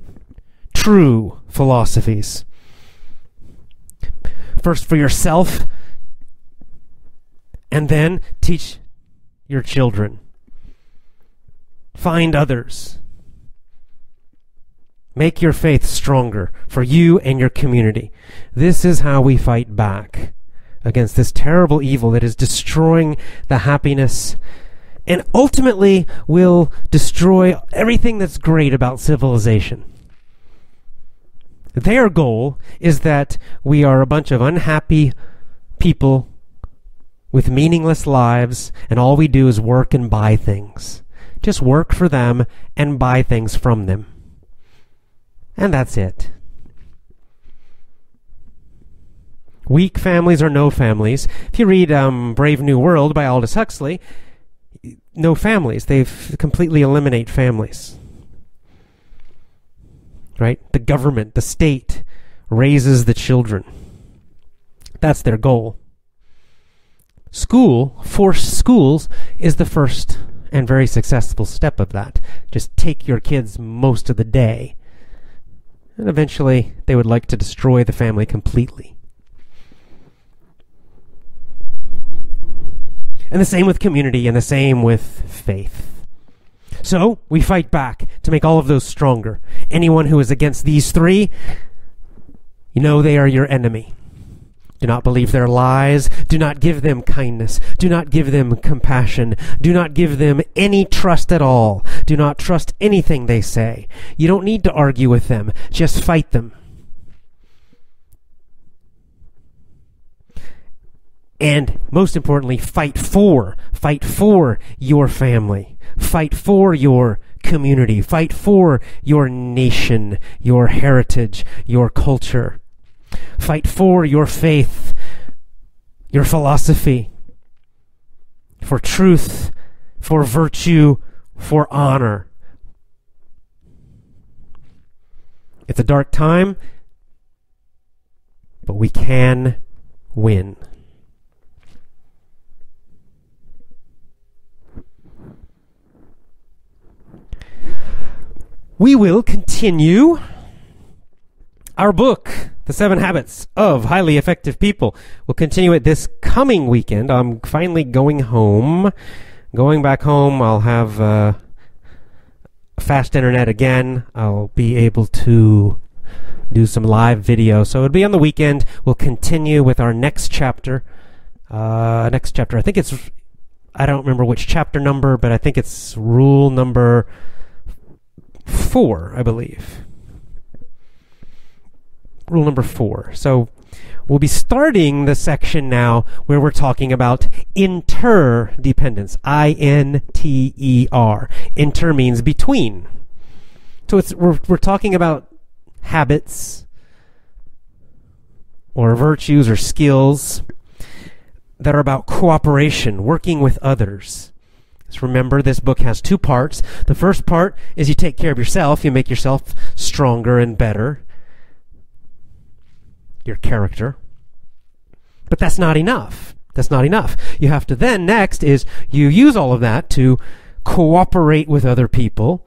true philosophies. First for yourself, and then teach your children. Find others. Make your faith stronger for you and your community. This is how we fight back against this terrible evil that is destroying the happiness and ultimately will destroy everything that's great about civilization. Their goal is that we are a bunch of unhappy people with meaningless lives, and all we do is work and buy things. Just work for them and buy things from them. And that's it. Weak families or no families. If you read um, Brave New World by Aldous Huxley, no families. They completely eliminate families right? The government, the state raises the children. That's their goal. School, forced schools, is the first and very successful step of that. Just take your kids most of the day. And eventually, they would like to destroy the family completely. And the same with community, and the same with faith. So we fight back to make all of those stronger. Anyone who is against these three, you know they are your enemy. Do not believe their lies. Do not give them kindness. Do not give them compassion. Do not give them any trust at all. Do not trust anything they say. You don't need to argue with them. Just fight them. And most importantly, fight for, fight for your family. Fight for your community. Fight for your nation, your heritage, your culture. Fight for your faith, your philosophy, for truth, for virtue, for honor. It's a dark time, but we can win. We will continue our book, The Seven Habits of Highly Effective People. We'll continue it this coming weekend. I'm finally going home. Going back home, I'll have uh, fast internet again. I'll be able to do some live video. So it'll be on the weekend. We'll continue with our next chapter. Uh, next chapter. I think it's, I don't remember which chapter number, but I think it's rule number four, I believe. Rule number four. So we'll be starting the section now where we're talking about interdependence. I N T E R. Inter means between. So it's, we're, we're talking about habits or virtues or skills that are about cooperation, working with others. So remember, this book has two parts. The first part is you take care of yourself, you make yourself stronger and better. Your character. But that's not enough. That's not enough. You have to then, next, is you use all of that to cooperate with other people,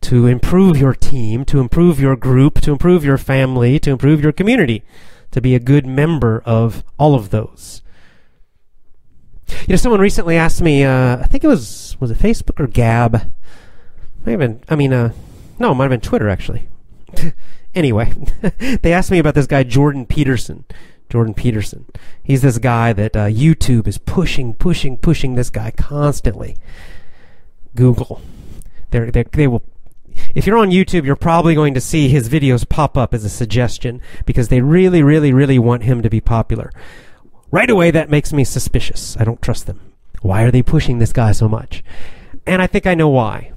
to improve your team, to improve your group, to improve your family, to improve your community, to be a good member of all of those. You know, someone recently asked me. Uh, I think it was was it Facebook or Gab? Might have been. I mean, uh, no, it might have been Twitter actually. (laughs) anyway, (laughs) they asked me about this guy Jordan Peterson. Jordan Peterson. He's this guy that uh, YouTube is pushing, pushing, pushing this guy constantly. Google. They're, they're, they will. If you're on YouTube, you're probably going to see his videos pop up as a suggestion because they really, really, really want him to be popular. Right away, that makes me suspicious. I don't trust them. Why are they pushing this guy so much? And I think I know why.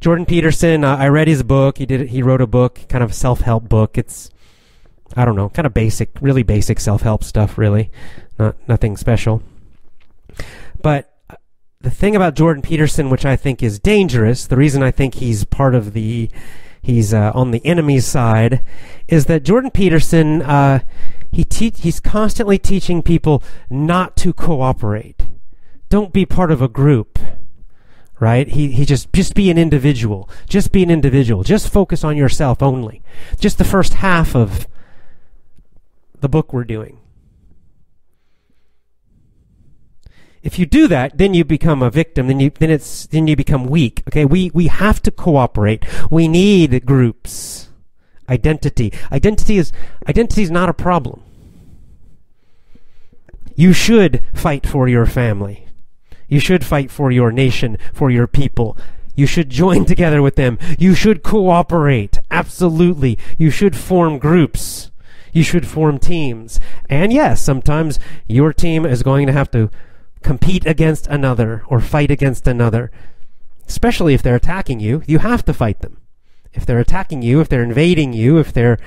Jordan Peterson, uh, I read his book. He did. He wrote a book, kind of a self-help book. It's, I don't know, kind of basic, really basic self-help stuff. Really, not nothing special. But uh, the thing about Jordan Peterson, which I think is dangerous, the reason I think he's part of the, he's uh, on the enemy's side, is that Jordan Peterson uh, he te- he's constantly teaching people not to cooperate. Don't be part of a group. Right? He, he just, just be an individual. Just be an individual. Just focus on yourself only. Just the first half of the book we're doing. If you do that, then you become a victim. Then you then it's then you become weak. Okay, we we have to cooperate. We need groups. Identity. Identity is identity is not a problem. You should fight for your family. You should fight for your nation, for your people. You should join (laughs) together with them. You should cooperate. Absolutely. You should form groups. You should form teams. And yes, sometimes your team is going to have to compete against another or fight against another. Especially if they're attacking you, you have to fight them if they're attacking you, if they're invading you, if they're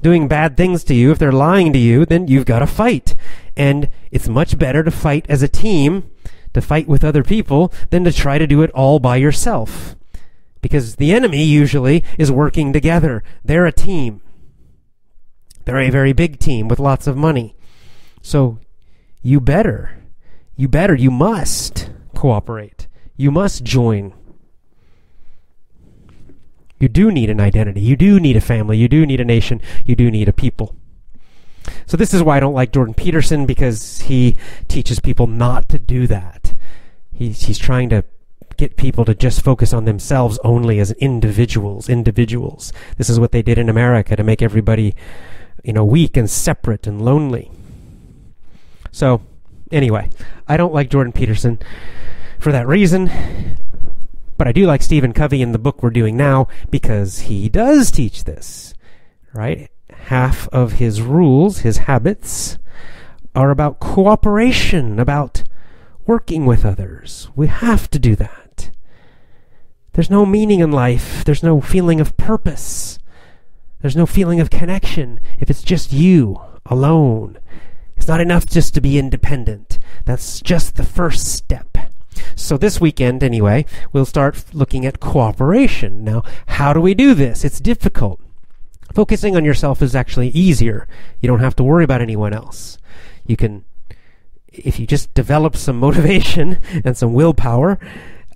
doing bad things to you, if they're lying to you, then you've got to fight. And it's much better to fight as a team, to fight with other people, than to try to do it all by yourself. Because the enemy usually is working together. They're a team. They're a very big team with lots of money. So you better, you better, you must cooperate. You must join you do need an identity. You do need a family. You do need a nation. You do need a people. So this is why I don't like Jordan Peterson because he teaches people not to do that. He's, he's trying to get people to just focus on themselves only as individuals, individuals. This is what they did in America to make everybody you know, weak and separate and lonely. So, anyway, I don't like Jordan Peterson for that reason. But I do like Stephen Covey in the book we're doing now because he does teach this, right? Half of his rules, his habits, are about cooperation, about working with others. We have to do that. There's no meaning in life, there's no feeling of purpose, there's no feeling of connection if it's just you alone. It's not enough just to be independent. That's just the first step. So this weekend, anyway, we'll start looking at cooperation. Now, how do we do this? It's difficult. Focusing on yourself is actually easier. You don't have to worry about anyone else. You can, if you just develop some (laughs) motivation and some willpower,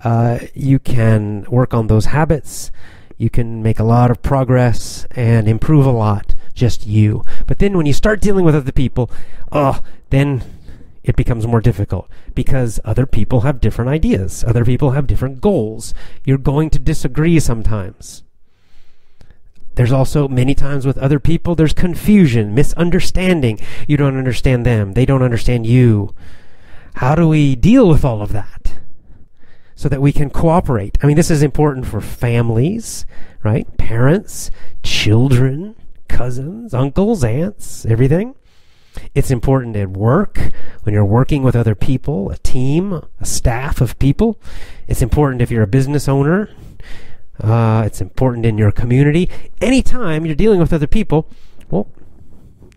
uh, you can work on those habits. You can make a lot of progress and improve a lot, just you. But then when you start dealing with other people, oh, then it becomes more difficult because other people have different ideas. Other people have different goals. You're going to disagree sometimes. There's also many times with other people, there's confusion, misunderstanding. You don't understand them. They don't understand you. How do we deal with all of that? So that we can cooperate. I mean, this is important for families, right? Parents, children, cousins, uncles, aunts, everything. It's important at work when you're working with other people, a team, a staff of people. It's important if you're a business owner. Uh, it's important in your community. Anytime you're dealing with other people, well,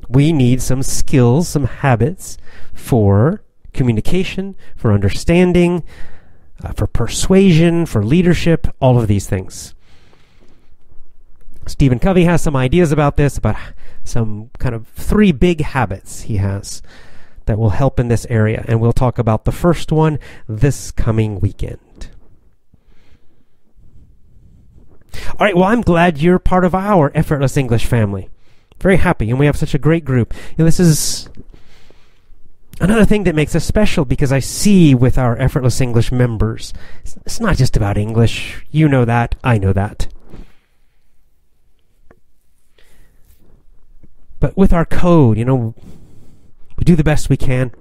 we need some skills, some habits for communication, for understanding, uh, for persuasion, for leadership, all of these things. Stephen Covey has some ideas about this, about some kind of three big habits he has that will help in this area. And we'll talk about the first one this coming weekend. All right, well, I'm glad you're part of our Effortless English family. Very happy, and we have such a great group. This is another thing that makes us special because I see with our Effortless English members, it's not just about English. You know that, I know that. But with our code, you know, we do the best we can.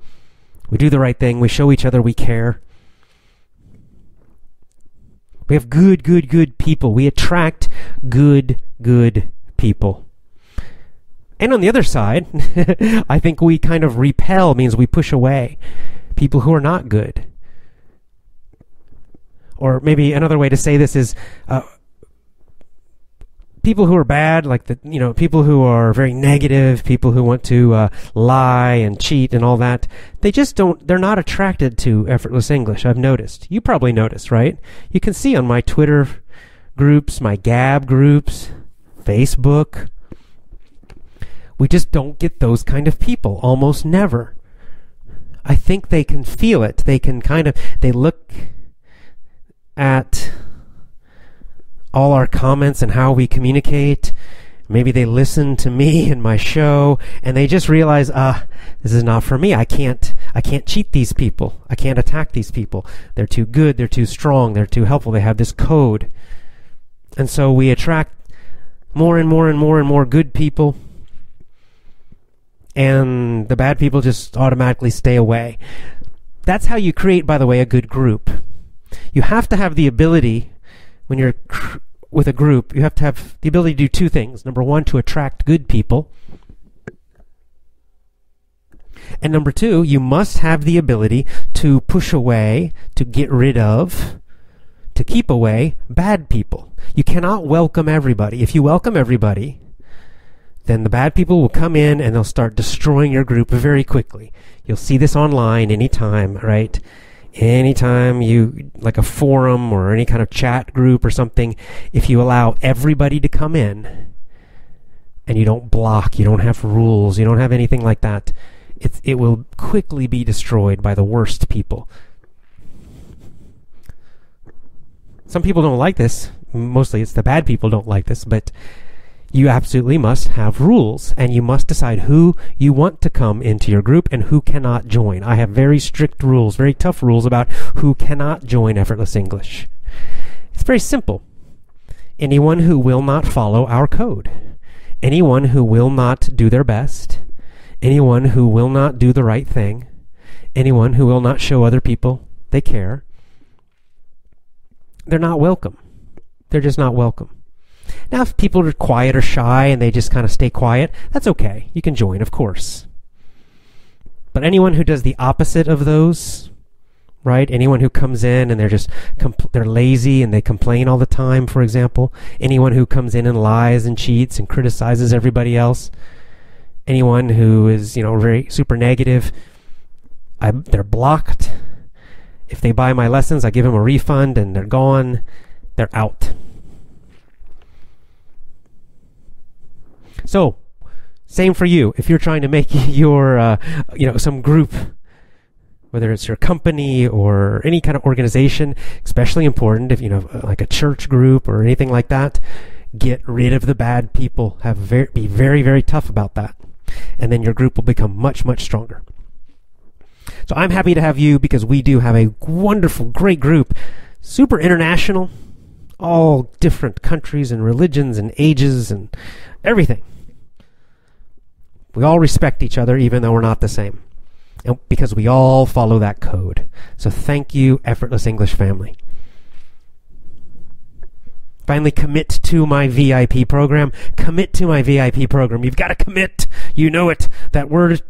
We do the right thing. We show each other we care. We have good, good, good people. We attract good, good people. And on the other side, (laughs) I think we kind of repel, means we push away people who are not good. Or maybe another way to say this is uh, people who are bad, like the you know people who are very negative, people who want to uh, lie and cheat and all that, they just don't. They're not attracted to effortless English. I've noticed. You probably noticed, right? You can see on my Twitter groups, my Gab groups, Facebook. We just don't get those kind of people. Almost never. I think they can feel it. They can kind of. They look at all our comments and how we communicate. Maybe they listen to me (laughs) and my show and they just realize, uh, this is not for me. I can't, I can't cheat these people. I can't attack these people. They're too good. They're too strong. They're too helpful. They have this code. And so we attract more and more and more and more good people. And the bad people just automatically stay away. That's how you create, by the way, a good group. You have to have the ability when you're with a group, you have to have the ability to do two things. Number one, to attract good people. And number two, you must have the ability to push away, to get rid of, to keep away bad people. You cannot welcome everybody. If you welcome everybody, then the bad people will come in and they'll start destroying your group very quickly. You'll see this online anytime, right? Anytime you like a forum or any kind of chat group or something if you allow everybody to come in and you don't block you don't have rules you don't have anything like that it, it will quickly be destroyed by the worst people. Some people don't like this. Mostly it's the bad people don't like this but you absolutely must have rules and you must decide who you want to come into your group and who cannot join. I have very strict rules, very tough rules about who cannot join Effortless English. It's very simple. Anyone who will not follow our code. anyone who will not do their best, anyone who will not do the right thing, anyone who will not show other people they care, they're not welcome. They're just not welcome. Now, if people are quiet or shy and they just kind of stay quiet, that's okay. You can join, of course. But anyone who does the opposite of those, right? Anyone who comes in and they're just they're lazy and they complain all the time, for example. Anyone who comes in and lies and cheats and criticizes everybody else. Anyone who is, you know, very super negative, I, they're blocked. If they buy my lessons, I give them a refund and they're gone. They're out. So, same for you. If you're trying to make (laughs) your, uh, you know, some group, whether it's your company or any kind of organization, especially important if you know, like a church group or anything like that, get rid of the bad people. Have very, be very, very tough about that, and then your group will become much, much stronger. So I'm happy to have you because we do have a wonderful, great group, super international, all different countries and religions and ages and everything. We all respect each other even though we're not the same. And because we all follow that code. So thank you, Effortless English family. Finally, commit to my VIP program. Commit to my VIP program. You've got to commit. You know it. That word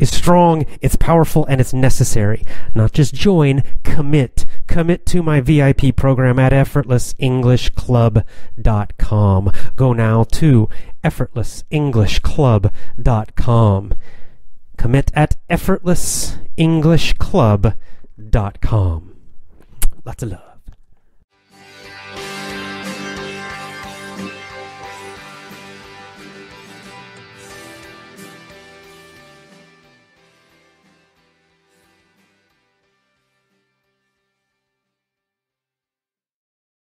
is strong, it's powerful, and it's necessary. Not just join, commit. Commit to my VIP program at effortlessenglishclub.com. Go now to effortlessenglishclub.com. Commit at effortlessenglishclub.com. Lots of love.